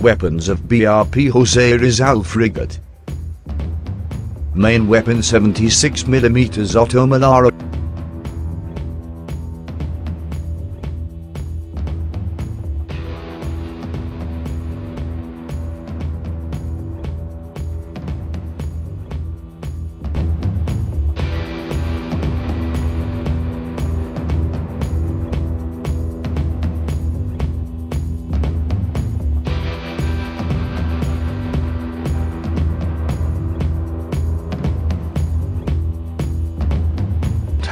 Weapons of BRP Jose Rizal frigate. Main weapon 76mm OTO Melara.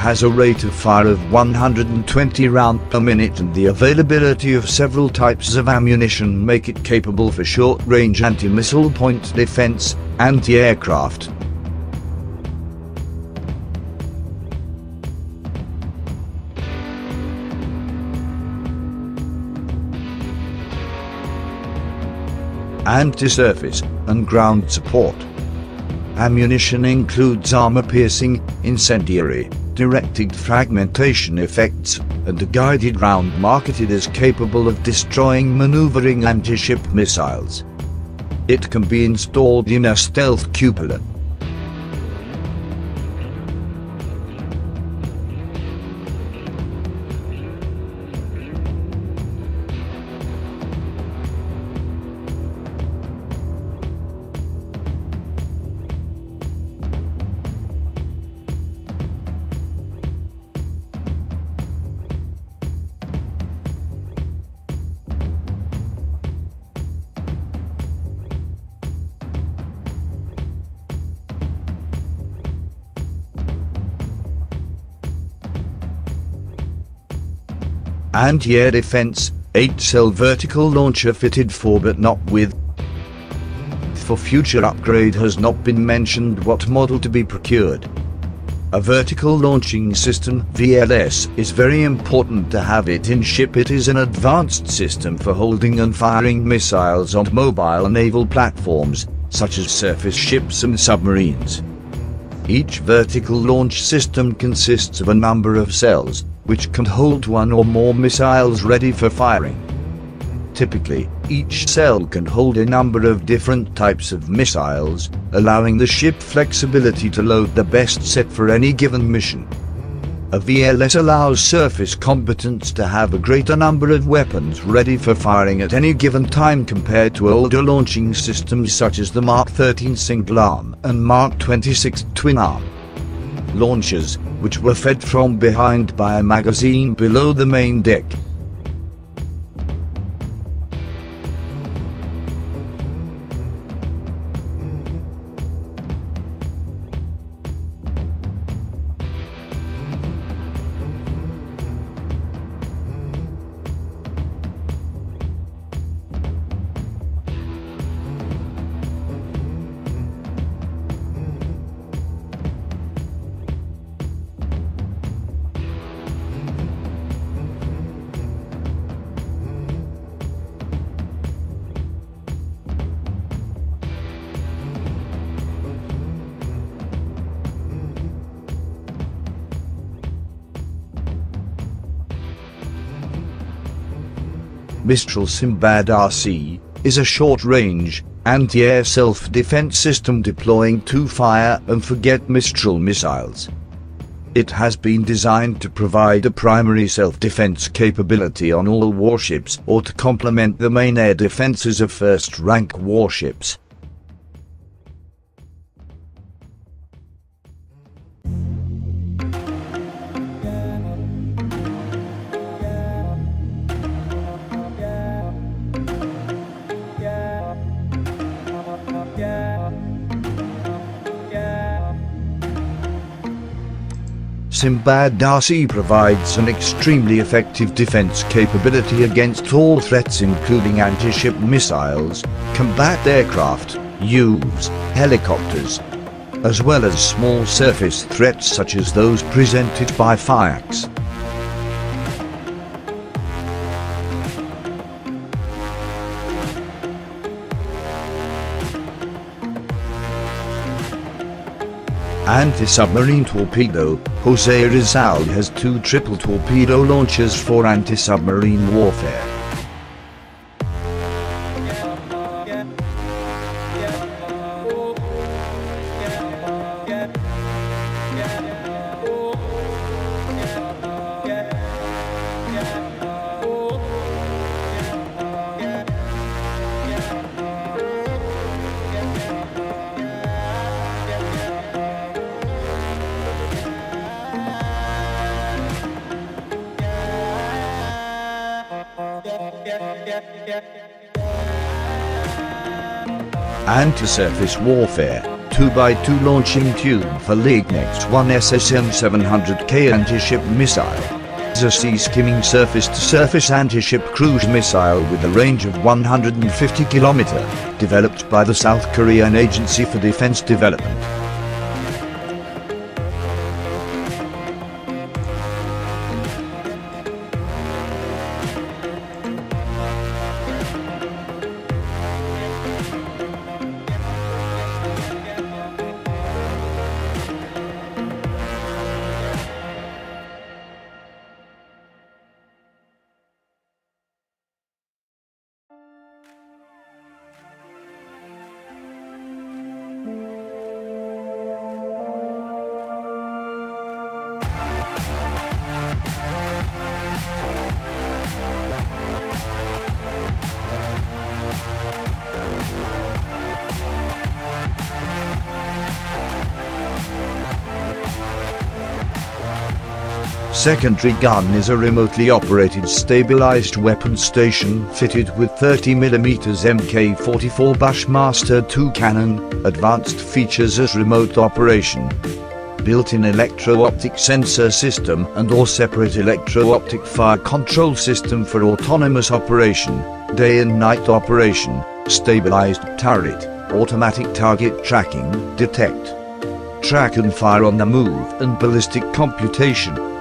Has a rate of fire of 120 round per minute and the availability of several types of ammunition make it capable for short-range anti-missile point defense, anti-aircraft, anti-surface, and ground support. Ammunition includes armor-piercing, incendiary, directed fragmentation effects, and a guided round marketed as capable of destroying maneuvering anti-ship missiles. It can be installed in a stealth cupola. Anti-air defense, 8-cell vertical launcher fitted for but not with. For future upgrade has not been mentioned what model to be procured. A vertical launching system VLS is very important to have it in ship. It is an advanced system for holding and firing missiles on mobile naval platforms, such as surface ships and submarines. Each vertical launch system consists of a number of cells, which can hold one or more missiles ready for firing. Typically, each cell can hold a number of different types of missiles, allowing the ship flexibility to load the best set for any given mission. A VLS allows surface combatants to have a greater number of weapons ready for firing at any given time compared to older launching systems such as the Mark 13 single arm and Mark 26 twin arm launchers, which were fed from behind by a magazine below the main deck. Mistral Simbad RC, is a short-range, anti-air self-defense system deploying two fire and forget Mistral missiles. It has been designed to provide a primary self-defense capability on all warships or to complement the main air defenses of first-rank warships. Simbad RC provides an extremely effective defense capability against all threats including anti-ship missiles, combat aircraft, UAVs, helicopters, as well as small surface threats such as those presented by FIACs. Anti-submarine torpedo, Jose Rizal has two triple torpedo launchers for anti-submarine warfare. Anti-surface warfare, 2x2 launching tube for Lignex 1 SSM 700K anti-ship missile. A sea skimming surface-to-surface anti-ship cruise missile with a range of 150 km, developed by the South Korean Agency for Defense Development. Secondary gun is a remotely operated stabilized weapon station fitted with 30mm Mk44 Bushmaster 2 cannon, advanced features as remote operation, built-in electro-optic sensor system and or separate electro-optic fire control system for autonomous operation, day and night operation, stabilized turret, automatic target tracking, detect, track and fire on the move and ballistic computation.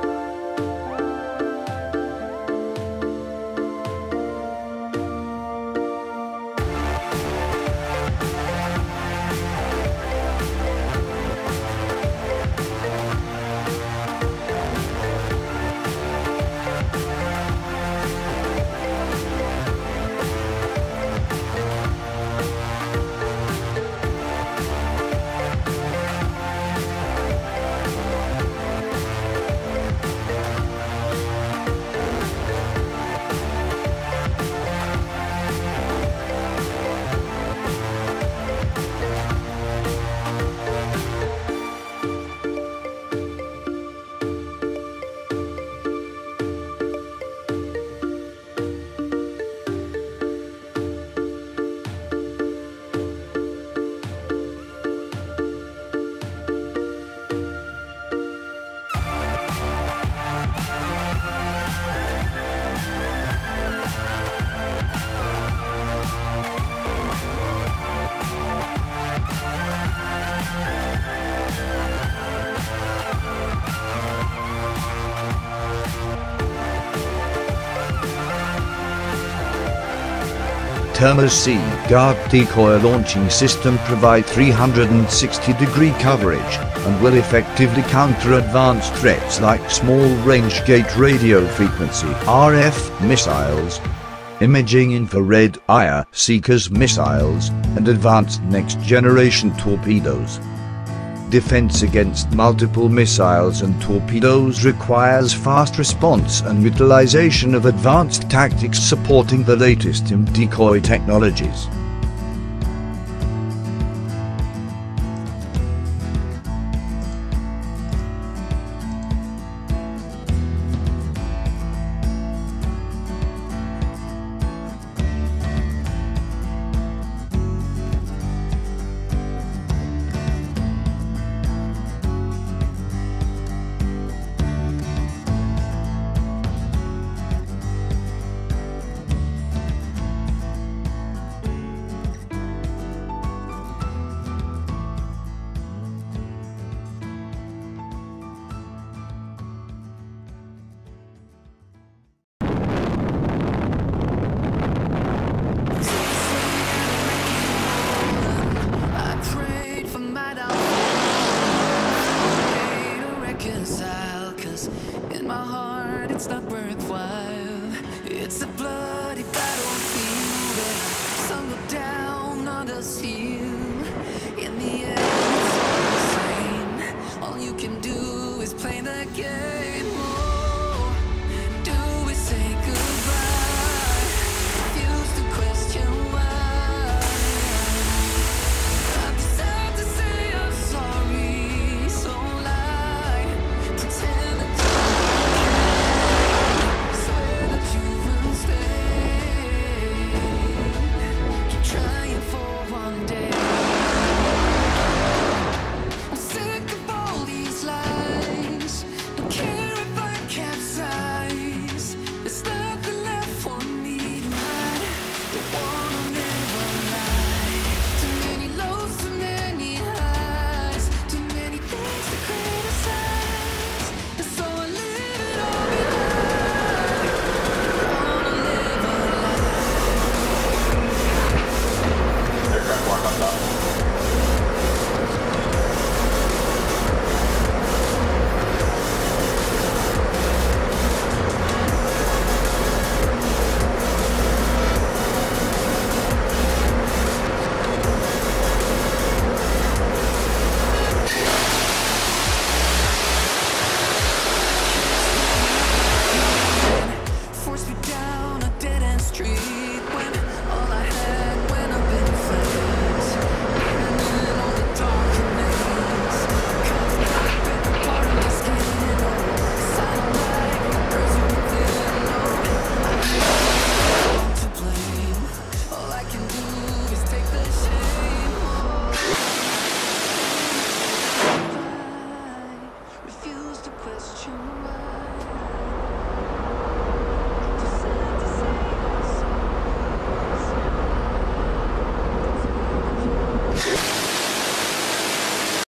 Terma C Guard decoy launching system provide 360 degree coverage and will effectively counter advanced threats like small range gate radio frequency RF missiles, imaging infrared IR seekers missiles, and advanced next generation torpedoes. Defense against multiple missiles and torpedoes requires fast response and utilization of advanced tactics supporting the latest in decoy technologies.